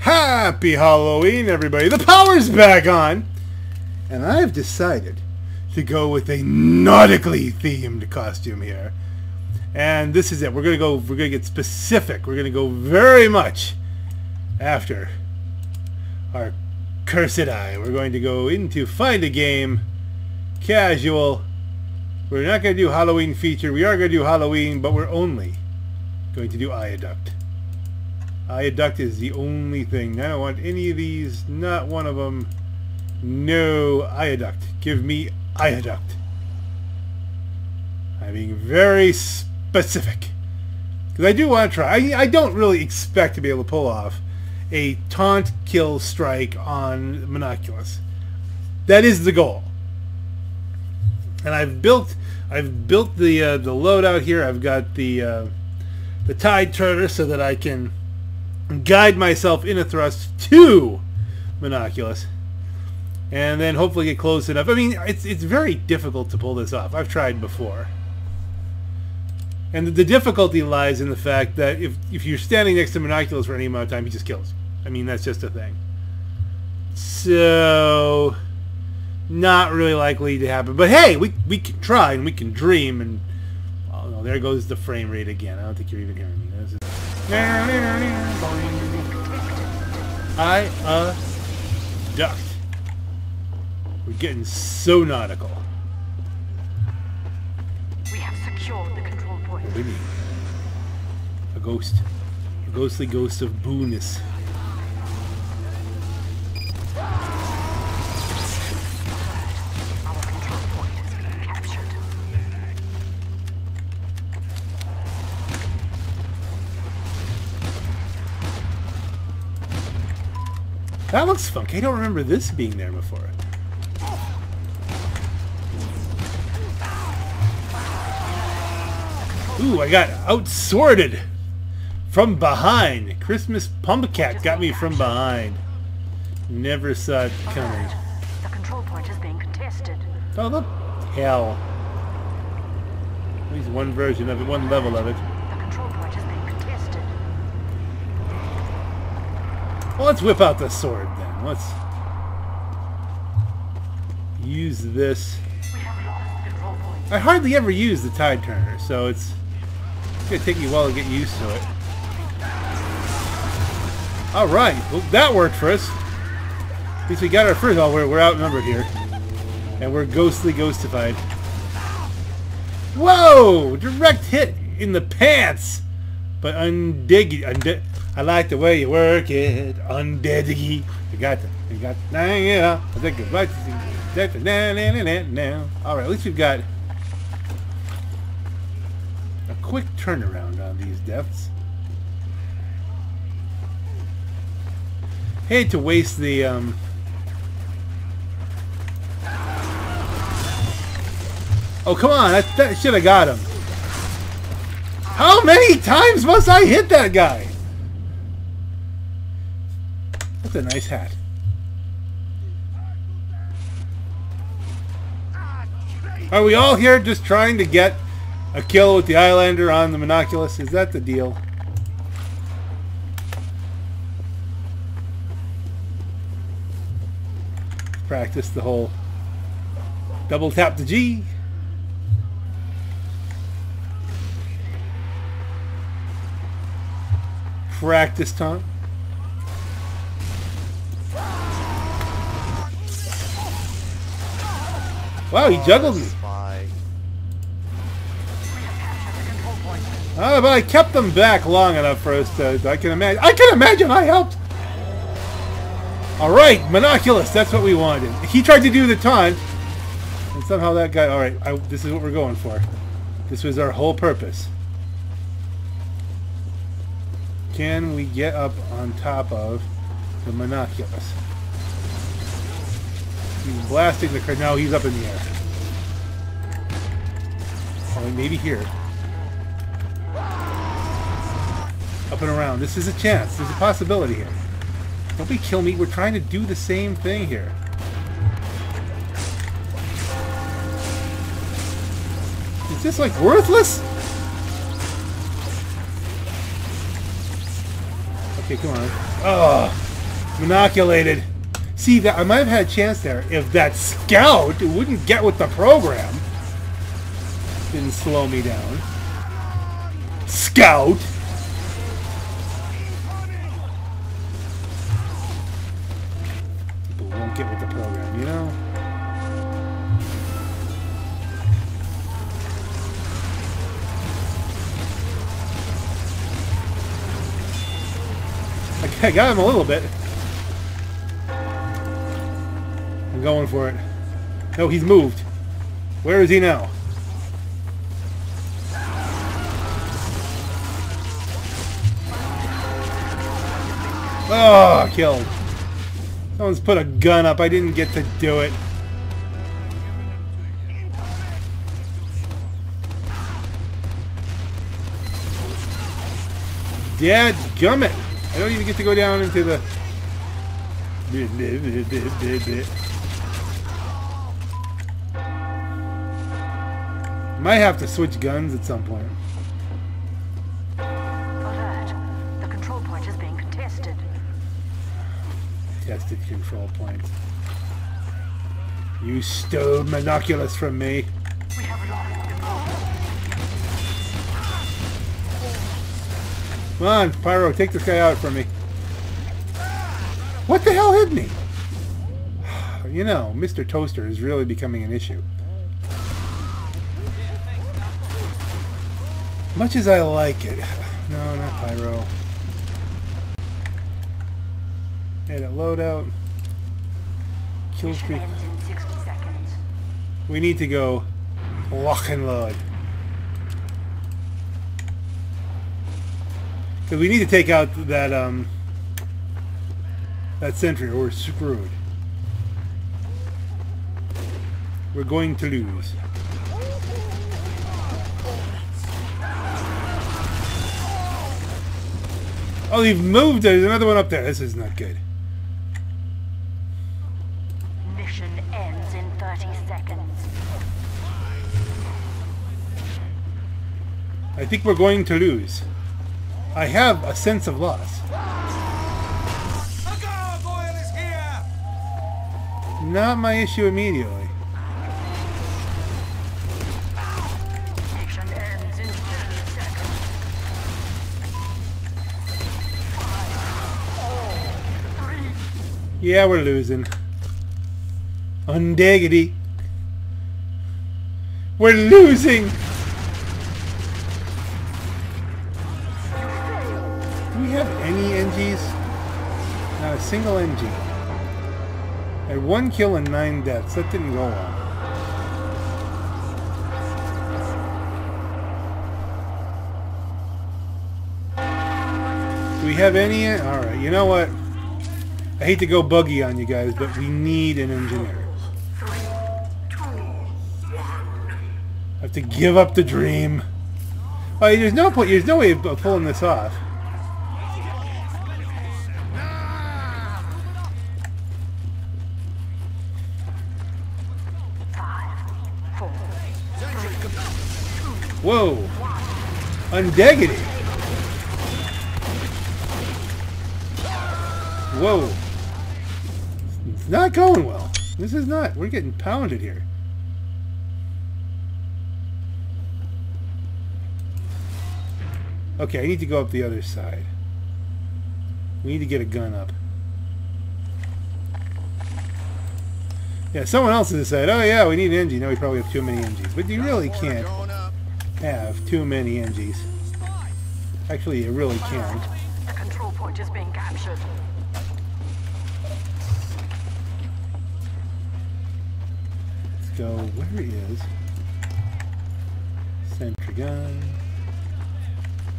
Happy Halloween, everybody. The power's back on. And I've decided to go with a nautically themed costume here. And this is it. We're going to go, we're going to get specific. We're going to go very much after our cursed eye. We're going to go into Find a Game, casual. We're not going to do Halloween feature. We are going to do Halloween, but we're only going to do Eyeaduct. Eyeaduct is the only thing. I don't want any of these. Not one of them. No Eyeaduct. Give me Eyeaduct. I'm being very specific. Because I do want to try. I, I don't really expect to be able to pull off a taunt kill strike on Monoculus. That is the goal. And I've built I've built the uh, the loadout here. I've got the uh, the tide turner so that I can guide myself in a thrust to Monoculus. And then hopefully get close enough. I mean, it's it's very difficult to pull this off. I've tried before. And the, the difficulty lies in the fact that if, if you're standing next to Monoculus for any amount of time, he just kills. I mean, that's just a thing. So, not really likely to happen. But hey, we, we can try and we can dream. And, oh no, there goes the frame rate again. I don't think you're even hearing me. I, uh, ducked. We're getting so nautical. We have secured the control point. What do we need? A ghost. A ghostly ghost of booness. That looks funky. I don't remember this being there before. Ooh, I got outsworded from behind. Christmas Pumpcat got me from behind. Never saw it coming. The control point is being contested. Oh, the hell. At least one version of it, one level of it. The control point is being contested. Well, let's whip out the sword then. Let's use this. I hardly ever use the tide turner, so it's, it's gonna take me a while to get used to it. All right, well, that worked for us. At least we got our first. Oh, we're we're outnumbered here, and we're ghostly ghostified. Whoa! Direct hit in the pants, but undiggy. Undi I like the way you work it, undeady. You got the, you got. Nah, yeah. I think it's right. Now, all right. At least we've got a quick turnaround on these deaths. Hate to waste the um. Oh come on! That, that should have got him. How many times must I hit that guy? That's a nice hat. Are we all here just trying to get a kill with the Eyelander on the Monoculus? Is that the deal? Practice the whole double tap the G. Practice time. Wow, he juggled me. Oh, but I kept them back long enough for us to. I can imagine. I can imagine I helped. All right, Monoculus. That's what we wanted. He tried to do the taunt, and somehow that guy. All right, this is what we're going for. This was our whole purpose. Can we get up on top of the Monoculus? He's blasting the. cr- Now he's up in the air. Oh, maybe here. Up and around. This is a chance. There's a possibility here. Don't be kill me. We're trying to do the same thing here. Is this like worthless? Okay, come on. Oh, Inoculated. See, that I might have had a chance there if that scout wouldn't get with the program. Didn't slow me down. Scout! People won't get with the program, you know? I got him a little bit. I'm going for it. No, he's moved. Where is he now? Oh, killed. Someone's put a gun up. I didn't get to do it. Dad gummit. I don't even get to go down into the... Might have to switch guns at some point. Alert. The control point is being contested. Tested control points. You stole monoculus from me. We have lost point. Come on, Pyro, take this guy out for me. What the hell hit me? You know, Mr. Toaster is really becoming an issue. Much as I like it. No, not Pyro. Edit loadout. Kill streak. ends in 60 seconds. We need to go lock and load. Because we need to take out that um that sentry or we're screwed. We're going to lose. Oh, they've moved. There's another one up there. This is not good. Mission ends in 30 seconds. I think we're going to lose. I have a sense of loss. A gargoyle is here! Not my issue immediately. Yeah, we're losing. Undiggity. We're losing! Do we have any NGs? Not a single NG. Had one kill and nine deaths. That didn't go well. Do we have any? Alright, you know what? I hate to go buggy on you guys, but we need an engineer. I have to give up the dream. Oh, there's no point. There's no way of pulling this off. Whoa! Undeggity! Whoa! Not going well. This is not. We're getting pounded here. Okay, I need to go up the other side. We need to get a gun up. Yeah, someone else has said, oh yeah, we need an engine. Now we probably have too many engines. But you really can't have too many NGs. Actually, you really can. The control point is being captured. Go. Where is sentry gun?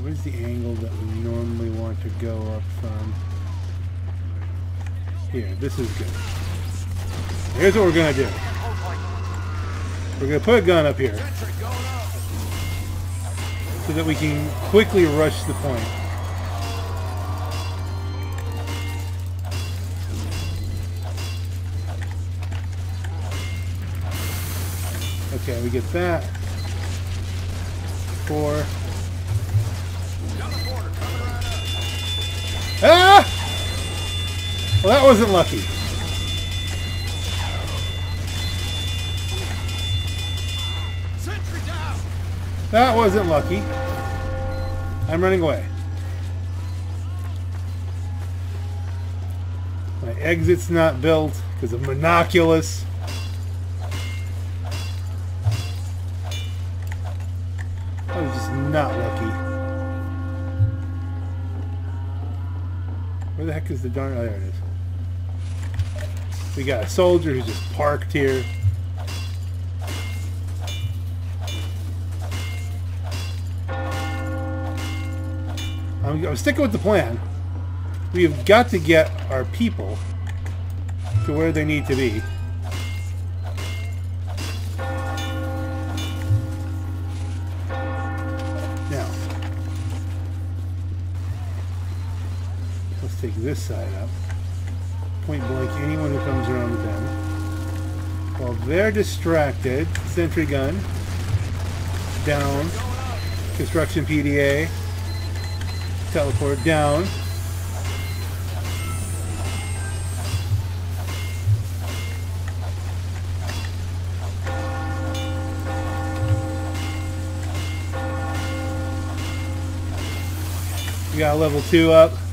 Where's the angle that we normally want to go up from? Here, this is good. Here's what we're gonna do. We're gonna put a gun up here going so that we can quickly rush the point. Okay, we get that. Four. Ah! Well, that wasn't lucky. That wasn't lucky. I'm running away. My exit's not built because of monoculus. Where the heck is the darn... Oh, there it is. We got a soldier who's just parked here. I'm, I'm sticking with the plan. We've got to get our people to where they need to be. This side up. Point blank anyone who comes around the bend. While they're distracted, sentry gun, down, construction PDA, teleport down. We got level two up.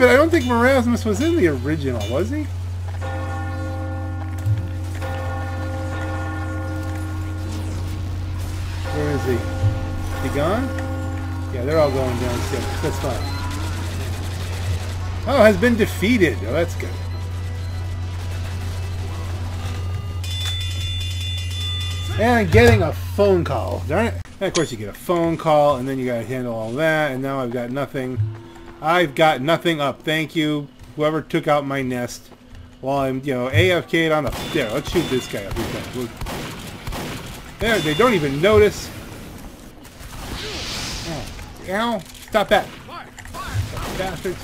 Of it, I don't think Merasmus was in the original, was he? Where is he? He gone? Yeah, they're all going down still. That's fine. Oh, has been defeated. Oh, that's good. And getting a phone call. Darn it. And of course you get a phone call and then you gotta handle all that and now I've got nothing. I've got nothing up. Thank you. Whoever took out my nest. While I'm, you know, AFK'd on the... There, let's shoot this guy up. There, they don't even notice. Oh, ow. Stop that. Bastards.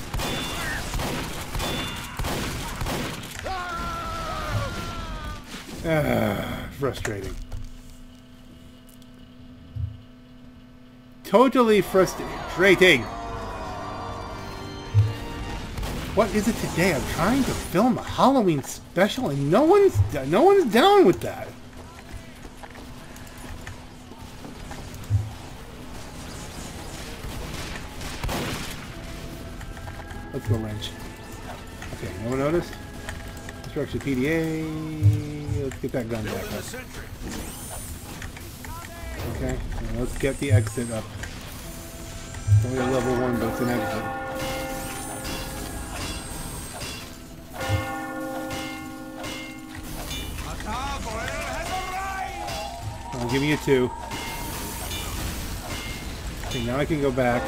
Ah, frustrating. Totally frustrating. What is it today? I'm trying to film a Halloween special and no one's no one's down with that. Let's go wrench. Okay, no one noticed? Construction PDA. Let's get that gun back up. Okay, let's get the exit up. It's only a level one, but it's an exit. Give you a two. Okay, now I can go back.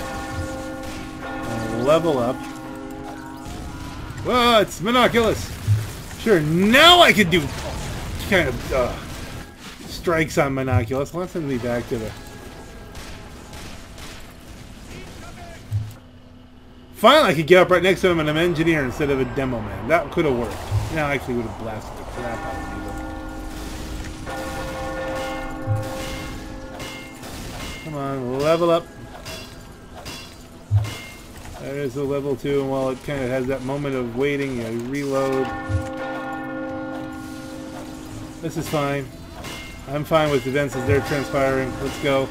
level up. Whoa, it's monoculus! Sure, now I can do kind of uh, strikes on monoculus. Let's send me back to the... Finally, I could get up right next to him and I'm an engineer instead of a demo man. That could have worked. Now I actually would have blasted the crap out Come on, level up. There's a level two, and while it kind of has that moment of waiting, you reload. This is fine. I'm fine with events as they're transpiring. Let's go.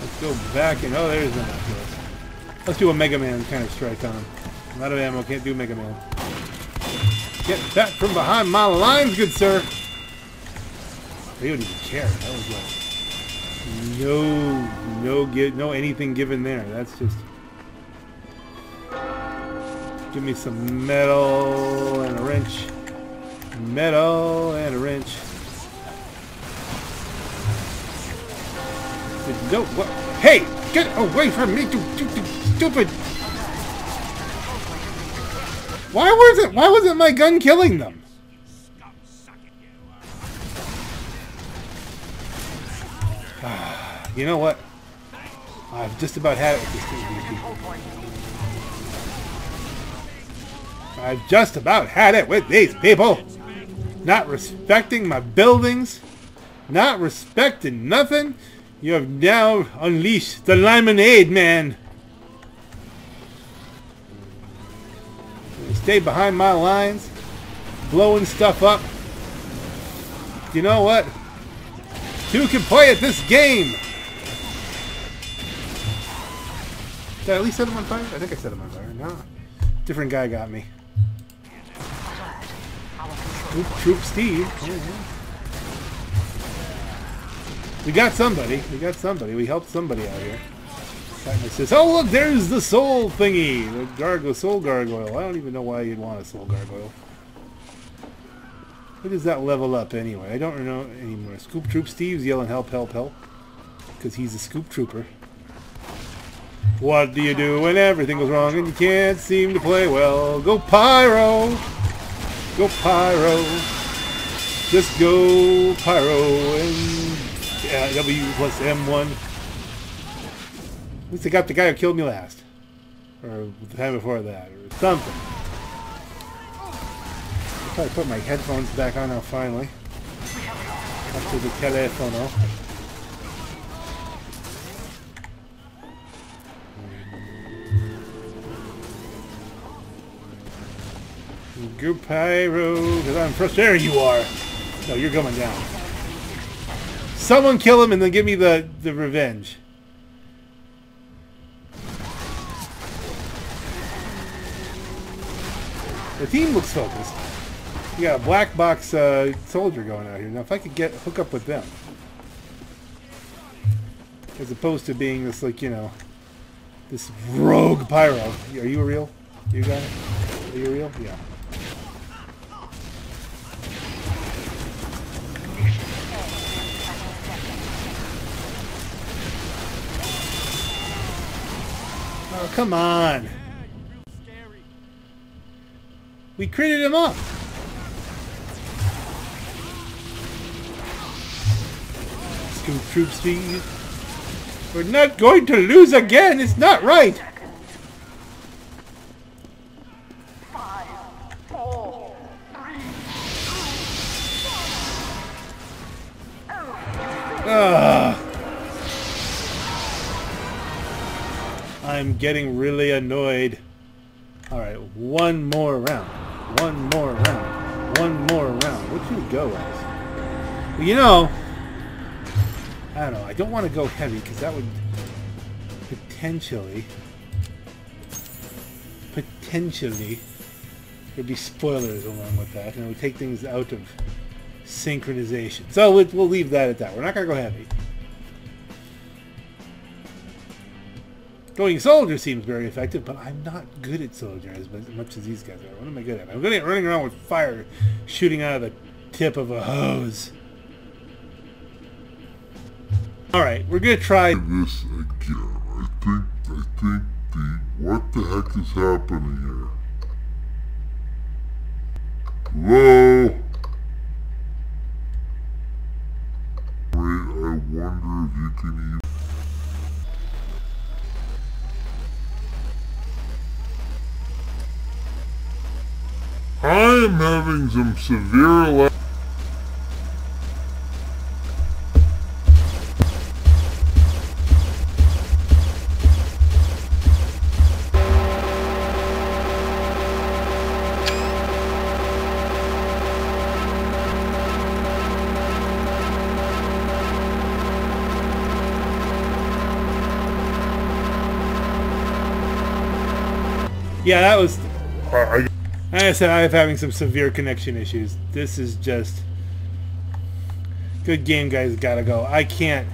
Let's go back and oh, there's the. Let's do a Mega Man kind of strike on him. I'm out of ammo, can't do Mega Man. Get that from behind my lines, good sir. They don't even care. That was like no, no get, no anything given there. That's just give me some metal and a wrench, metal and a wrench. No, what? Hey, get away from me, you, you, you stupid! Why was it? Why wasn't my gun killing them? You know what? I've just about had it with this. I've just about had it with these people. Not respecting my buildings. Not respecting nothing. You have now unleashed the lemonade man. Stay behind my lines, blowing stuff up. You know what? Two can play at this game. Did I at least set him on fire? I think I set him on fire. No. Different guy got me. Troop, Troop Steve. Oh, yeah. We got somebody. We got somebody. We helped somebody out here. Titan says, "Oh look, there's the soul thingy, the gargoyle, soul gargoyle. I don't even know why you'd want a soul gargoyle. What does that level up anyway? I don't know anymore. Scoop Troop Steve's yelling, "Help! Help! Help!" Because he's a scoop trooper. What do you do when everything goes wrong and you can't seem to play well? Go Pyro! Go Pyro! Just go Pyro and uh, W plus M1. At least I got the guy who killed me last. Or the time before that, or something. I'll probably put my headphones back on now finally. After the telefono. Go Pyro, because I'm frustrated. There you are. No, you're coming down. Someone kill him and then give me the, the revenge. The team looks focused. You got a black box uh, soldier going out here. Now, if I could get hook up with them, as opposed to being this like you know, this rogue pyro. Are you a real? You it? Are you real? Yeah. Oh, come on. We critted him up. Scoop troop speed. We're not going to lose again. It's not right. Ah. I'm getting really annoyed. Alright, one more round. One more round. One more round. What we go as? Well, you know, I don't know. I don't want to go heavy because that would potentially, potentially, there'd be spoilers along with that, and it would take things out of synchronization. So we'll, we'll leave that at that. We're not going to go heavy. Going soldier seems very effective, but I'm not good at soldier as much as these guys are. What am I good at? I'm good at running around with fire shooting out of the tip of a hose. Alright, we're to try... this again. I think, I think the, what the heck is happening here? Hello? Wait, I wonder if you can even... I am having some severe Yeah, that was... I Like I said, I'm having some severe connection issues. This is just... Good game, guys. Gotta go. I can't...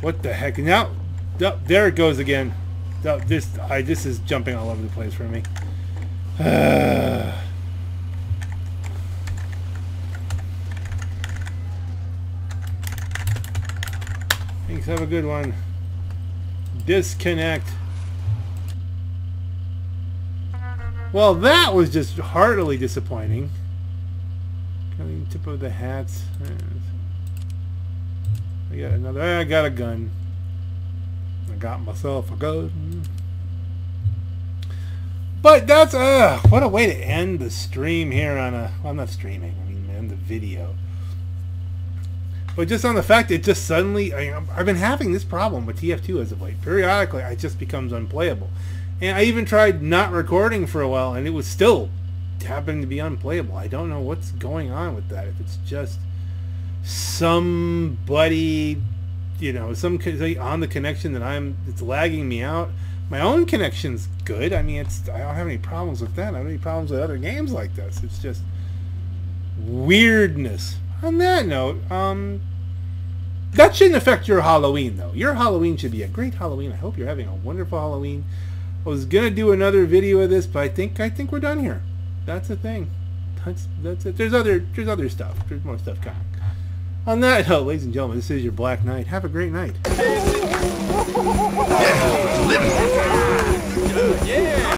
What the heck? Now... There it goes again. This, I, this is jumping all over the place for me. Thanks. Have a good one. Disconnect. Well, that was just heartily disappointing. Cutting tip of the hat. I got another. I got a gun. I got myself a gun. But that's uh, what a way to end the stream here on a. Well, I'm not streaming. I mean, end the video. But just on the fact it just suddenly, I, I've been having this problem with TF2 as of late. Periodically, it just becomes unplayable. And I even tried not recording for a while, and it was still happening to be unplayable. I don't know what's going on with that. If it's just somebody, you know, some on the connection that I'm, it's lagging me out. My own connection's good. I mean, it's I don't have any problems with that. I don't have any problems with other games like this. It's just weirdness. On that note, um, that shouldn't affect your Halloween though. Your Halloween should be a great Halloween. I hope you're having a wonderful Halloween. I was gonna do another video of this, but I think I think we're done here. That's the thing. That's that's it. There's other there's other stuff. There's more stuff coming. On that note, ladies and gentlemen, this is your Black Knight. Have a great night. Yeah.